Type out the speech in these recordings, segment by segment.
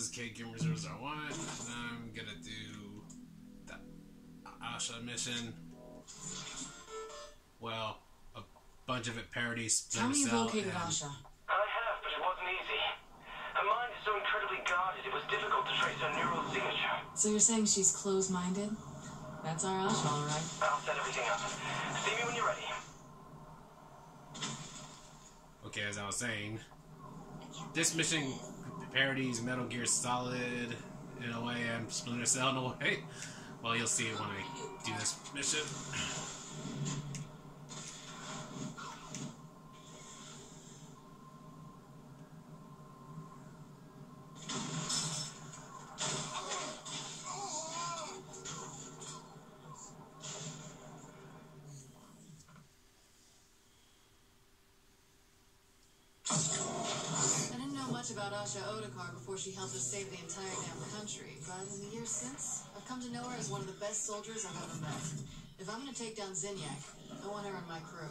is K Gamer 001. I want. I'm gonna do the Asha mission. Well, a bunch of it parodies Tell me you Splinter Cell located Asha. I have, but it wasn't easy. Her mind is so incredibly guarded, it was difficult to trace her neural signature. So you're saying she's closed-minded? That's our Asha, all right. I'll set everything up. See me when you're ready. Okay, as I was saying, this mission parodies Metal Gear Solid in a way and Splinter Cell in a way. Well, you'll see it when I do this mission. Much about Asha Odekar before she helped us save the entire damn country, but in the years since, I've come to know her as one of the best soldiers I've ever met. If I'm gonna take down Zinyak, I want her in my crew.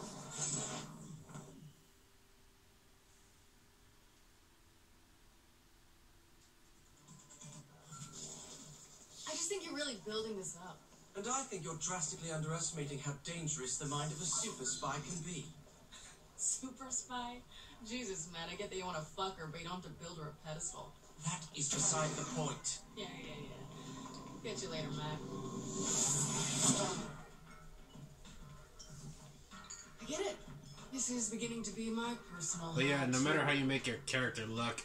I just think you're really building this up. And I think you're drastically underestimating how dangerous the mind of a super spy can be. Super spy? Jesus, man, I get that you want to fuck her, but you don't have to build her a pedestal. That is beside the point. Yeah, yeah, yeah. Get you later, Matt. I get it. This is beginning to be my personal. But yeah, no matter how you make your character look,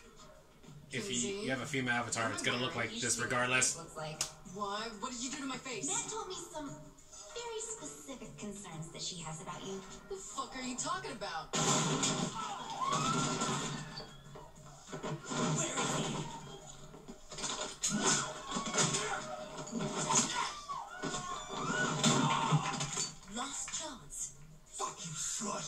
if you, you have a female avatar, it's gonna look like oh this regardless. Looks like. Why? What did you do to my face? Matt told me some very specific concerns that she has about you. the fuck are you talking about? Where is he? Lost chance. Fuck you, slut!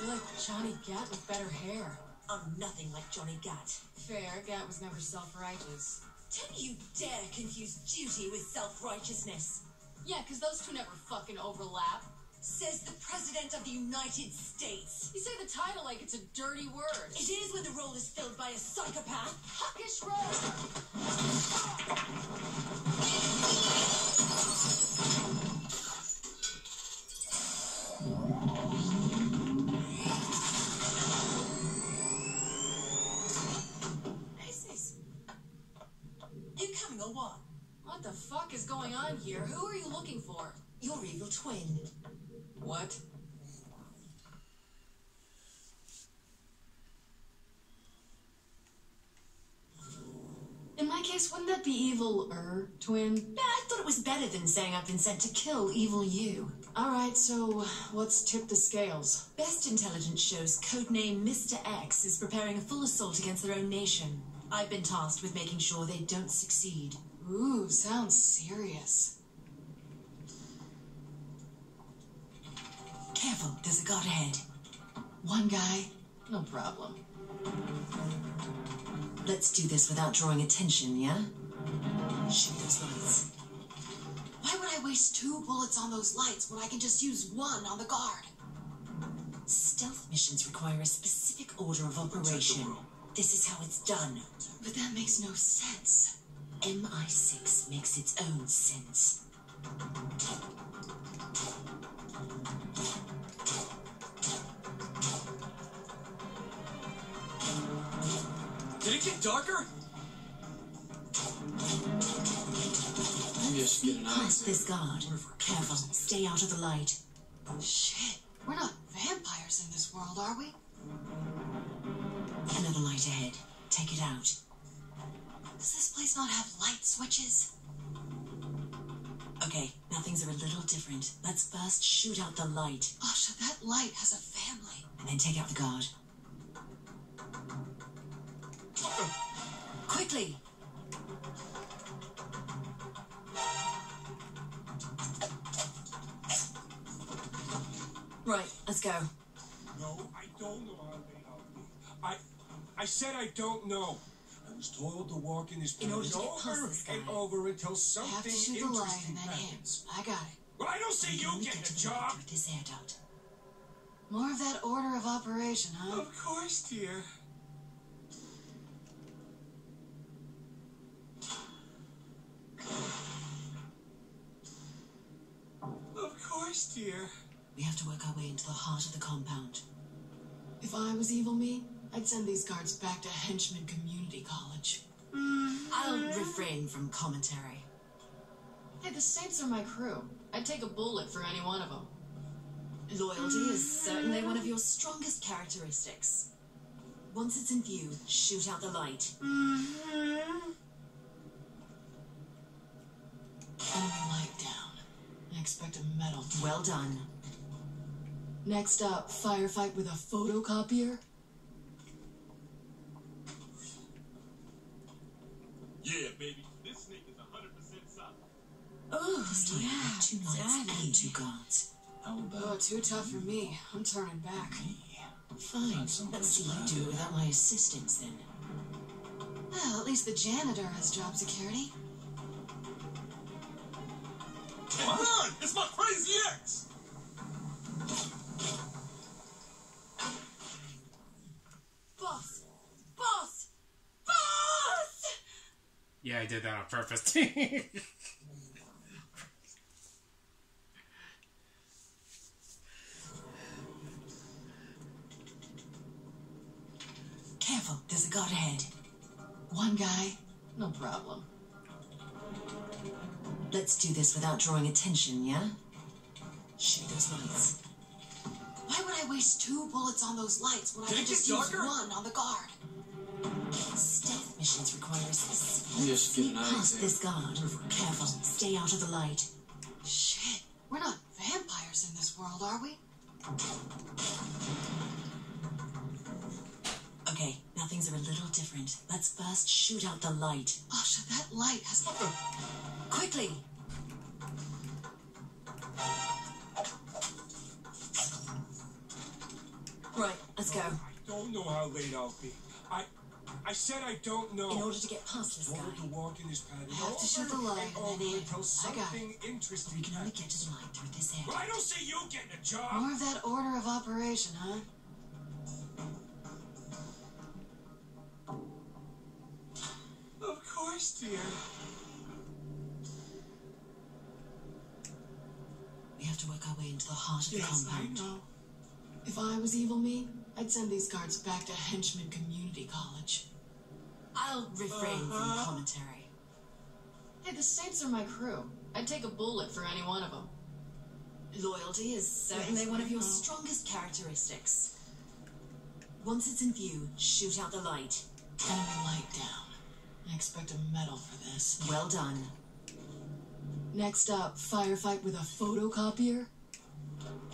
You're like Johnny Gat with better hair. I'm nothing like Johnny Gat. Fair, Gat was never self-righteous. Don't you dare confuse duty with self-righteousness. Yeah, because those two never fucking overlap. Says the President of the United States. You say the title like it's a dirty word. It is when the role is filled by a psychopath. Huckish road. Isis. You coming or what? What the fuck is going on here? Who are you looking for? Your evil twin. What? In my case, wouldn't that be evil-er, twin? Yeah, I thought it was better than saying I've been sent to kill evil you. Alright, so what's tipped the scales? Best intelligence shows codename Mr. X is preparing a full assault against their own nation. I've been tasked with making sure they don't succeed. Ooh, sounds serious. Careful, there's a guard ahead. One guy, no problem. Let's do this without drawing attention, yeah? Shoot those lights. Why would I waste two bullets on those lights when I can just use one on the guard? Stealth missions require a specific order of operation. This is how it's done. But that makes no sense. MI6 makes its own sense. Get darker? Maybe I should get an eye. Past this guard. Careful, stay out of the light. Shit, we're not vampires in this world, are we? Another light ahead. Take it out. Does this place not have light switches? Okay, now things are a little different. Let's first shoot out the light, Asha, that light has a family. and then take out the guard. Quickly! Right, let's go. No, I don't know how they helped me. I, I said I don't know. I was told to walk in this place to get past over and over until something to shoot the light interesting happens. I got it. Well, I don't see you getting get a to the light job. this air duct. More of that order of operation, huh? Of course, dear. We have to work our way into the heart of the compound. If I was evil me, I'd send these guards back to Henchman Community College. Mm-hmm. I'll refrain from commentary. Hey, the Saints are my crew. I'd take a bullet for any one of them. Loyalty is mm-hmm. certainly one of your strongest characteristics. Once it's in view, shoot out the light. Mm-hmm. Enemy light down. I expect a medal. Well done. Next up, firefight with a photocopier. Yeah, baby. This snake is 100% solid. Oh, this time we two lights Daddy. and two guards. How Oh, about too tough for me. I'm turning back. me? Fine. Let's see you do it without my assistance then. Well, at least the janitor has job security. Come on! It's my crazy ex! Boss! Boss! Boss! Yeah, I did that on purpose. Careful, there's a guard ahead. One guy, no problem. Let's do this without drawing attention, yeah? Shoot those lights. Why would I waste two bullets on those lights when I could it get just use darker? one on the guard? Stealth missions require us to Just get sneak an eye past exam. this guard. Careful, stay out of the light. Shit, we're not vampires in this world, are we? Okay, now things are a little different. Let's first shoot out the light. Asha, that light has. Quickly! Right, let's go. I don't know how late I'll be. I I said I don't know. In order to get past this Told guy, to walk in his pattern I have to shoot the light and and then in. until I got something interesting we can only happens. get to the light through this But area. I don't see you getting a job. More of that order of operation, huh? Of course, dear. We have to work our way into the heart of the Yes, I compound. know. If I was evil me, I'd send these guards back to Henchman Community College. I'll refrain from Uh-huh. commentary. Hey, the Saints are my crew. I'd take a bullet for any one of them. Loyalty is certainly Yes, one of your strongest characteristics. Once it's in view, shoot out the light. Enemy light down. I expect a medal for this. Well done. Next up, firefight with a photocopier.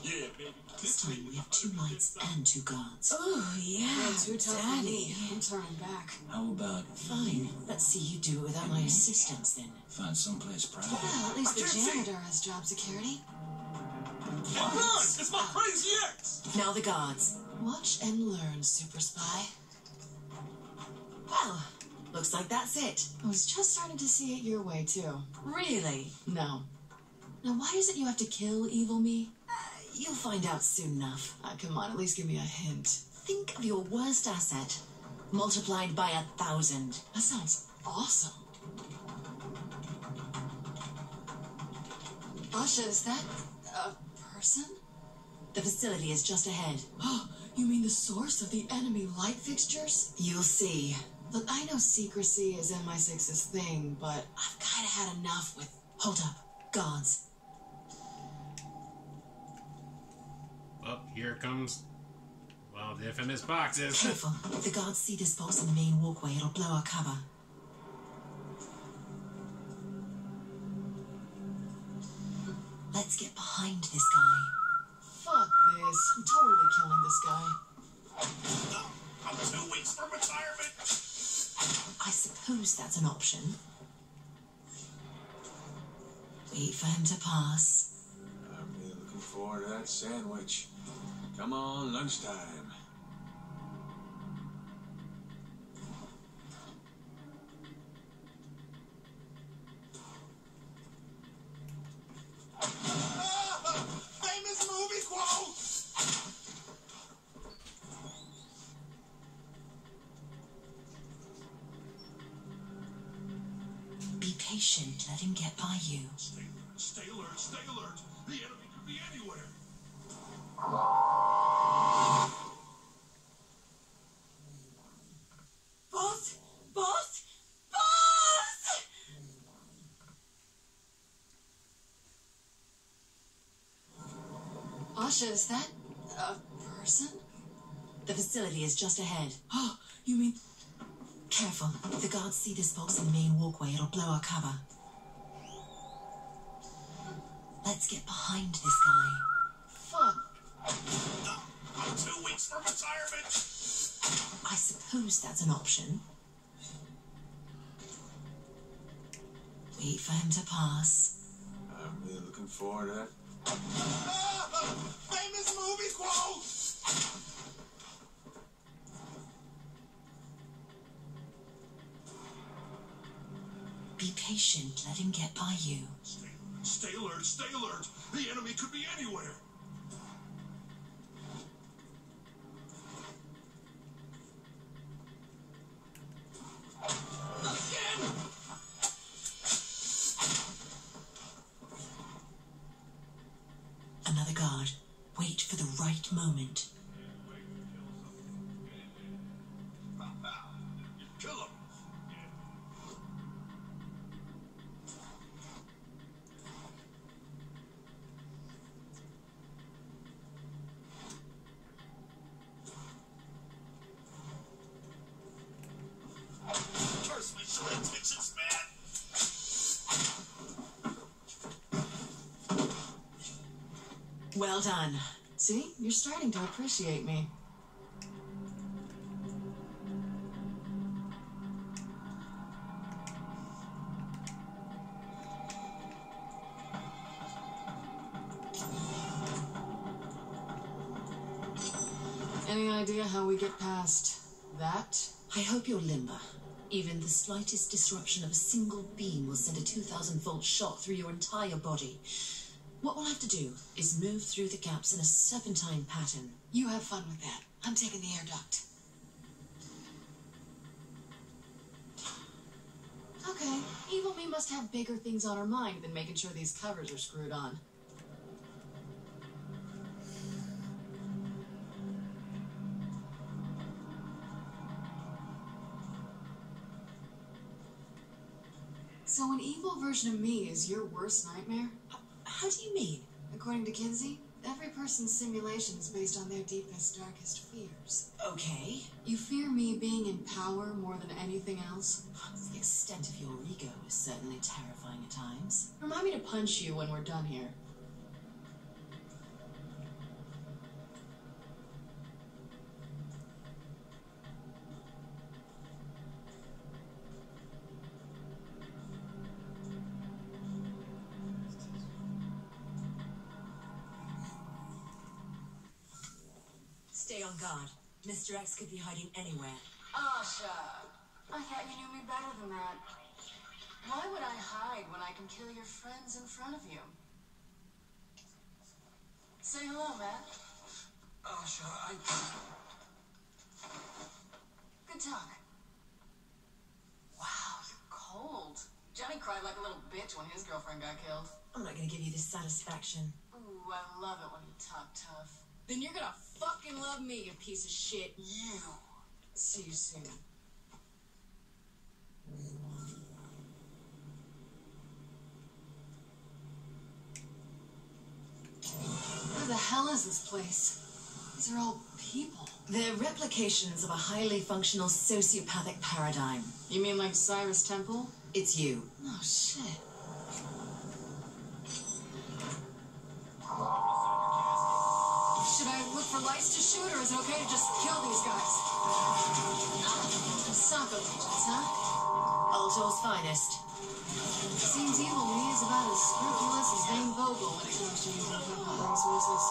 Yeah, baby. This time we have two lights and two guards. Oh, yeah, too tough for me. I'm turning back. How about Fine. Let's see you do it without my hmm. assistance then. find someplace private? Well, at least the I can't see. janitor has job security. Come on! It's my crazy ex! Now the guards. Watch and learn, super spy. Well, looks like that's it. I was just starting to see it your way, too. Really? No. Now, why is it you have to kill evil me? You'll find out soon enough. Ah, come on, at least give me a hint. Think of your worst asset multiplied by a thousand. That sounds awesome. Asha, is that a person? The facility is just ahead. Oh, you mean the source of the enemy light fixtures? You'll see. Look, I know secrecy is MI6's thing, but I've kind of had enough with. Hold up. Guards. oh, here comes. Well, the infamous boxes. Careful. If the guards see this box on the main walkway, it'll blow our cover. Let's get behind this guy. Fuck this. I'm totally killing this guy. I'm two weeks from retirement. I suppose that's an option. Wait for him to pass. I'm really looking forward to that sandwich. Come on, lunchtime. Be patient. Let him get by you. Stay alert, stay alert, stay alert. The enemy could be anywhere. Boss! Boss! Boss! Asha, is that a person? The facility is just ahead. Oh, you mean. Careful. If the guards see this box in the main walkway, it'll blow our cover. Let's get behind this guy. Fuck. I'm two weeks from retirement. I suppose that's an option. Wait for him to pass. I'm really looking forward to that. Ah, famous movie quote. Be Let him get by you. Stay alert, stay alert. The enemy could be anywhere. Well done. See? You're starting to appreciate me. Any idea how we get past that? I hope you're limber. Even the slightest disruption of a single beam will send a 2000 volt shock through your entire body. What we'll have to do is move through the gaps in a serpentine pattern. You have fun with that. I'm taking the air duct. Okay, evil me must have bigger things on her mind than making sure these covers are screwed on. So an evil version of me is your worst nightmare? How do you mean? According to Kinzie, every person's simulation is based on their deepest, darkest fears. Okay. You fear me being in power more than anything else? The extent of your ego is certainly terrifying at times. Remind me to punch you when we're done here. Guard. Mr. X could be hiding anywhere. Asha, I thought you knew me better than that. Why would I hide when I can kill your friends in front of you? Say hello, Matt. Asha, I. Good talk. Wow, you're cold. Johnny cried like a little bitch when his girlfriend got killed. I'm not gonna give you this satisfaction. Ooh, I love it when you talk tough. Then you're gonna fucking love me, you piece of shit. You. See you soon. Where the hell is this place? These are all people. They're replications of a highly functional sociopathic paradigm. You mean like Cyrus Temple? It's you. Oh shit. I lights to shoot, or is it okay to just kill these guys? Soccer agents, huh? Ultor's finest. Seems evil to me is about as scrupulous as Dane Vogel when it comes to using temple resources.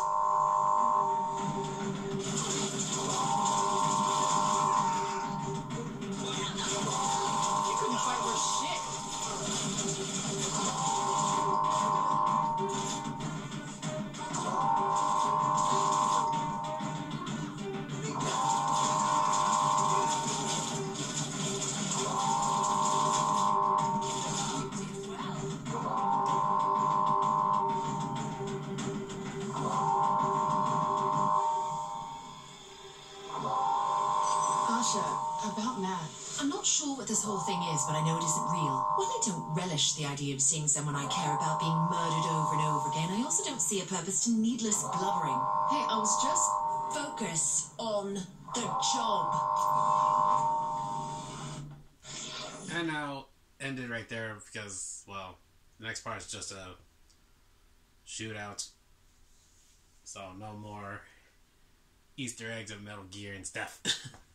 You but I know it isn't real. While I don't relish the idea of seeing someone I care about being murdered over and over again, I also don't see a purpose to needless blubbering. Hey, I was just. Focus on the job. And now end it right there because, well, the next part is just a shootout. So no more Easter eggs of Metal Gear and stuff.